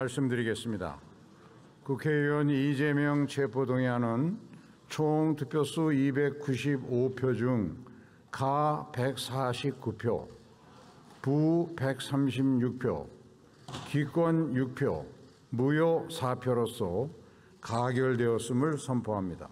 말씀드리겠습니다. 국회의원 이재명 체포동의안은 총 투표수 295표 중 가 149표, 부 136표, 기권 6표, 무효 4표로서 가결되었음을 선포합니다.